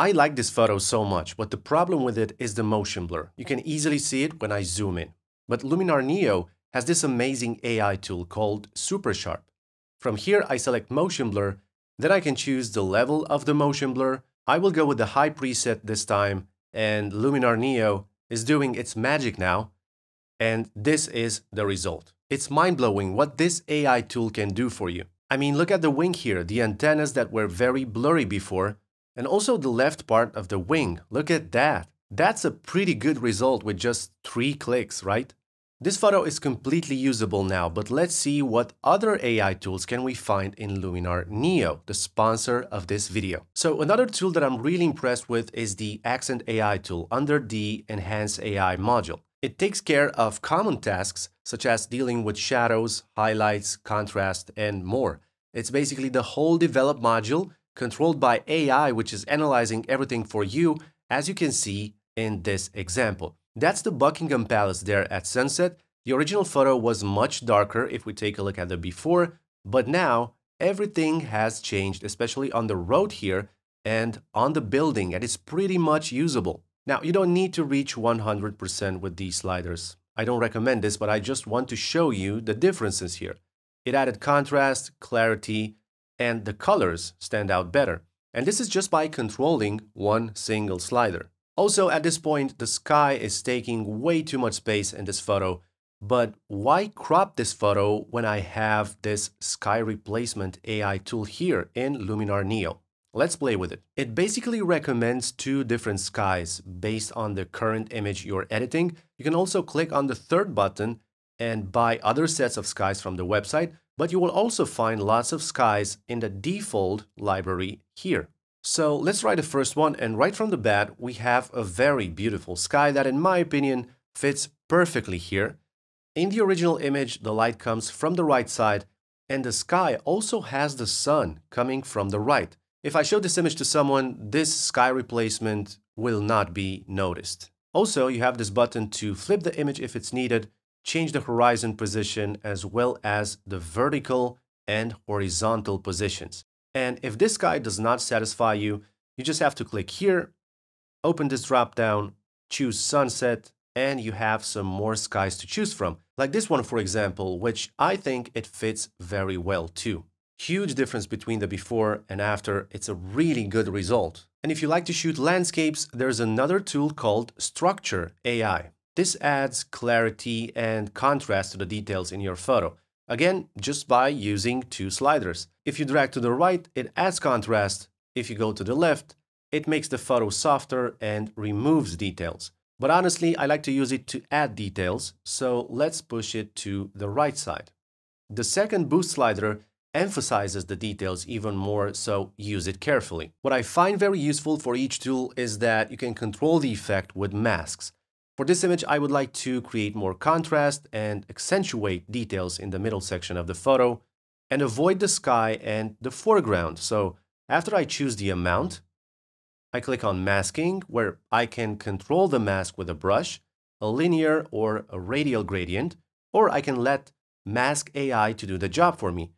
I like this photo so much, but the problem with it is the motion blur. You can easily see it when I zoom in. But Luminar Neo has this amazing AI tool called Super Sharp. From here, I select motion blur, then I can choose the level of the motion blur. I will go with the high preset this time, and Luminar Neo is doing its magic now, and this is the result. It's mind-blowing what this AI tool can do for you. I mean, look at the wing here, the antennas that were very blurry before, and also the left part of the wing. Look at that. That's a pretty good result with just three clicks, right? This photo is completely usable now, but let's see what other AI tools can we find in Luminar Neo, the sponsor of this video. So another tool that I'm really impressed with is the Accent AI tool under the Enhance AI module. It takes care of common tasks such as dealing with shadows, highlights, contrast, and more. It's basically the whole develop module controlled by AI, which is analyzing everything for you, as you can see in this example. That's the Buckingham Palace there at sunset. The original photo was much darker if we take a look at the before, but now everything has changed, especially on the road here and on the building, and it's pretty much usable. Now, you don't need to reach 100% with these sliders. I don't recommend this, but I just want to show you the differences here. It added contrast, clarity, and the colors stand out better. And this is just by controlling one single slider. Also, at this point, the sky is taking way too much space in this photo, but why crop this photo when I have this sky replacement AI tool here in Luminar Neo? Let's play with it. It basically recommends two different skies based on the current image you're editing. You can also click on the third button and buy other sets of skies from the website, but you will also find lots of skies in the default library here. So let's try the first one and right from the bat we have a very beautiful sky that in my opinion fits perfectly here. In the original image the light comes from the right side and the sky also has the sun coming from the right. If I show this image to someone, this sky replacement will not be noticed. Also, you have this button to flip the image if it's needed, change the horizon position as well as the vertical and horizontal positions. And if this guy does not satisfy you, you just have to click here, open this drop down, choose sunset, and you have some more skies to choose from. Like this one, for example, which I think it fits very well too. Huge difference between the before and after. It's a really good result. And if you like to shoot landscapes, there's another tool called Structure AI. This adds clarity and contrast to the details in your photo. Again, just by using two sliders. If you drag to the right, it adds contrast. If you go to the left, it makes the photo softer and removes details. But honestly, I like to use it to add details, so let's push it to the right side. The second boost slider emphasizes the details even more, so use it carefully. What I find very useful for each tool is that you can control the effect with masks. For this image, I would like to create more contrast and accentuate details in the middle section of the photo and avoid the sky and the foreground. So after I choose the amount, I click on masking where I can control the mask with a brush, a linear or a radial gradient, or I can let mask AI to do the job for me.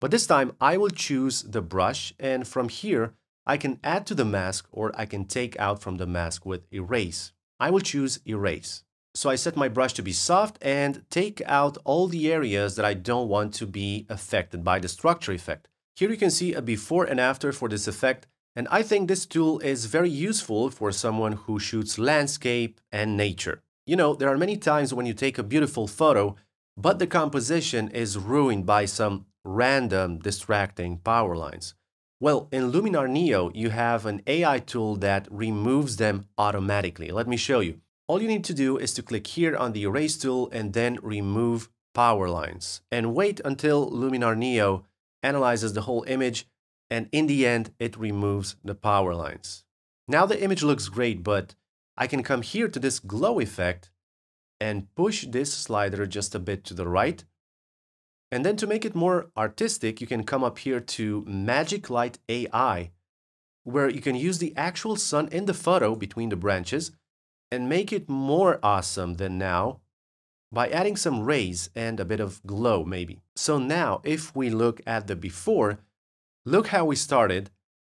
But this time I will choose the brush and from here I can add to the mask or I can take out from the mask with erase. I will choose Erase. So I set my brush to be soft and take out all the areas that I don't want to be affected by the structure effect. Here you can see a before and after for this effect and I think this tool is very useful for someone who shoots landscape and nature. You know, there are many times when you take a beautiful photo, but the composition is ruined by some random distracting power lines. Well, in Luminar Neo, you have an AI tool that removes them automatically. Let me show you. All you need to do is to click here on the Erase tool and then remove power lines. And wait until Luminar Neo analyzes the whole image and in the end, it removes the power lines. Now the image looks great, but I can come here to this glow effect and push this slider just a bit to the right and then to make it more artistic, you can come up here to Magic Light AI, where you can use the actual sun in the photo between the branches and make it more awesome than now by adding some rays and a bit of glow maybe. So now if we look at the before, look how we started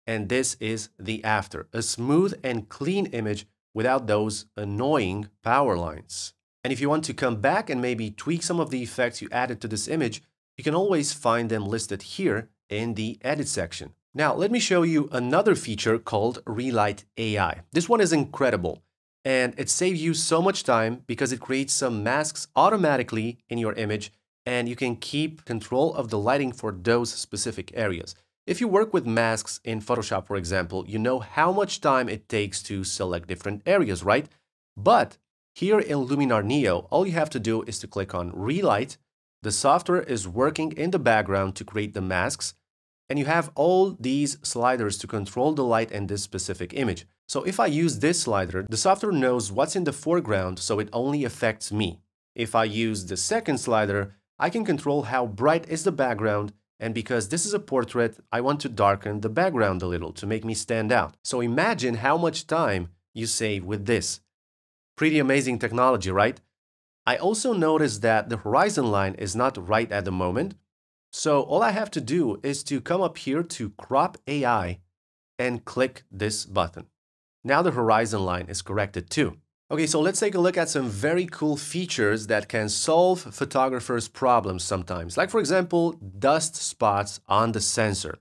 and this is the after, a smooth and clean image without those annoying power lines. And if you want to come back and maybe tweak some of the effects you added to this image, you can always find them listed here in the edit section. Now, let me show you another feature called Relight AI. This one is incredible and it saves you so much time because it creates some masks automatically in your image and you can keep control of the lighting for those specific areas. If you work with masks in Photoshop, for example, you know how much time it takes to select different areas, right? But here in Luminar Neo, all you have to do is to click on Relight. The software is working in the background to create the masks, and you have all these sliders to control the light in this specific image. So if I use this slider, the software knows what's in the foreground, so it only affects me. If I use the second slider, I can control how bright is the background and because this is a portrait, I want to darken the background a little to make me stand out. So imagine how much time you save with this. Pretty amazing technology, right? I also noticed that the horizon line is not right at the moment. So all I have to do is to come up here to crop AI and click this button. Now the horizon line is corrected too. Okay, so let's take a look at some very cool features that can solve photographers' problems sometimes. Like for example, dust spots on the sensor.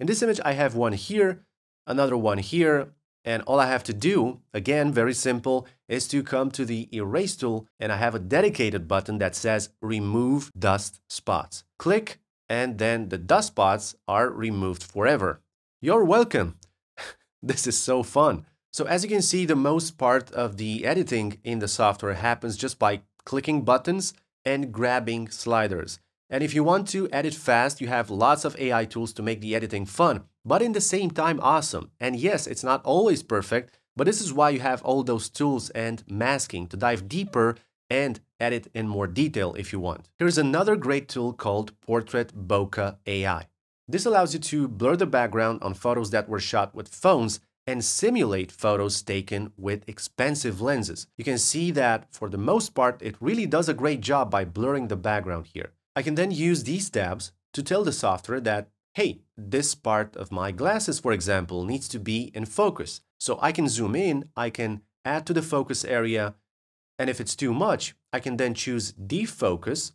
In this image, I have one here, another one here, and all I have to do, again, very simple, is to come to the erase tool and I have a dedicated button that says remove dust spots. Click and then the dust spots are removed forever. You're welcome. this is so fun. So as you can see, the most part of the editing in the software happens just by clicking buttons and grabbing sliders. And if you want to edit fast, you have lots of AI tools to make the editing fun, but in the same time awesome. And yes, it's not always perfect, but this is why you have all those tools and masking to dive deeper and edit in more detail if you want. Here's another great tool called Portrait Bokeh AI. This allows you to blur the background on photos that were shot with phones and simulate photos taken with expensive lenses. You can see that for the most part, it really does a great job by blurring the background here. I can then use these tabs to tell the software that, hey, this part of my glasses, for example, needs to be in focus. So I can zoom in, I can add to the focus area, and if it's too much, I can then choose defocus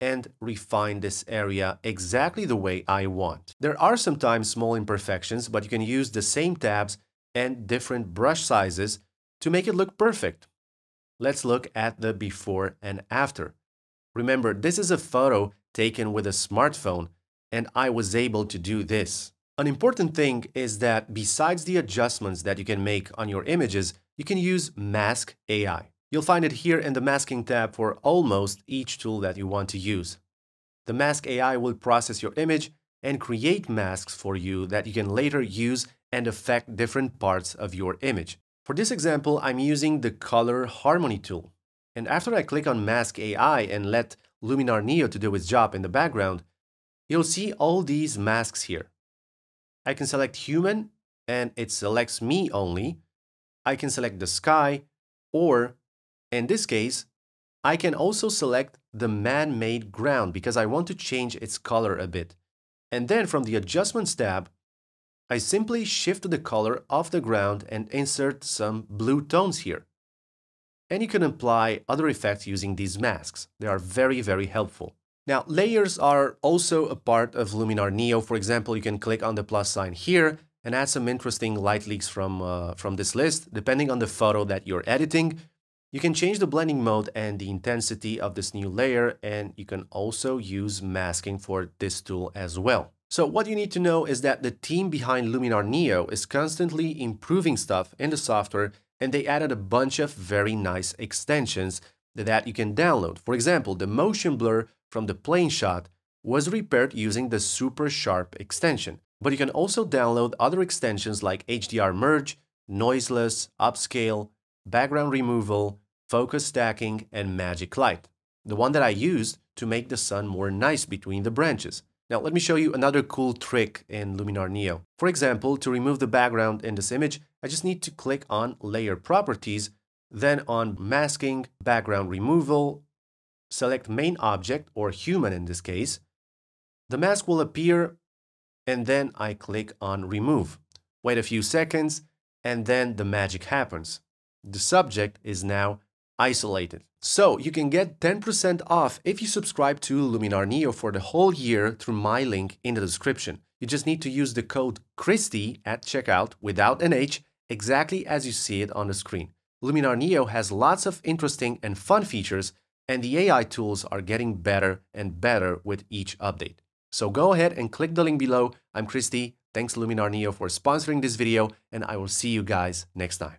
and refine this area exactly the way I want. There are sometimes small imperfections, but you can use the same tabs and different brush sizes to make it look perfect. Let's look at the before and after. Remember, this is a photo taken with a smartphone, and I was able to do this. An important thing is that besides the adjustments that you can make on your images, you can use Mask AI. You'll find it here in the masking tab for almost each tool that you want to use. The Mask AI will process your image and create masks for you that you can later use and affect different parts of your image. For this example, I'm using the Color Harmony tool. And after I click on Mask AI and let Luminar Neo to do its job in the background, you'll see all these masks here. I can select Human and it selects me only. I can select the sky or, in this case, I can also select the man-made ground because I want to change its color a bit. And then from the Adjustments tab, I simply shift the color of the ground and insert some blue tones here. And you can apply other effects using these masks. They are very, very helpful. Now, layers are also a part of Luminar Neo. For example, you can click on the plus sign here and add some interesting light leaks from, uh, from this list. Depending on the photo that you're editing, you can change the blending mode and the intensity of this new layer, and you can also use masking for this tool as well. So what you need to know is that the team behind Luminar Neo is constantly improving stuff in the software and they added a bunch of very nice extensions that you can download. For example, the motion blur from the plane shot was repaired using the Super Sharp extension. But you can also download other extensions like HDR merge, noiseless, upscale, background removal, focus stacking, and magic light. The one that I used to make the sun more nice between the branches. Now let me show you another cool trick in Luminar Neo. For example, to remove the background in this image, I just need to click on Layer Properties, then on Masking, Background Removal, select Main Object, or Human in this case. The mask will appear, and then I click on Remove. Wait a few seconds, and then the magic happens. The subject is now isolated. So you can get 10% off if you subscribe to Luminar Neo for the whole year through my link in the description. You just need to use the code Cristi at checkout without an H, exactly as you see it on the screen. Luminar Neo has lots of interesting and fun features, and the AI tools are getting better and better with each update. So go ahead and click the link below. I'm Cristi. Thanks Luminar Neo for sponsoring this video, and I will see you guys next time.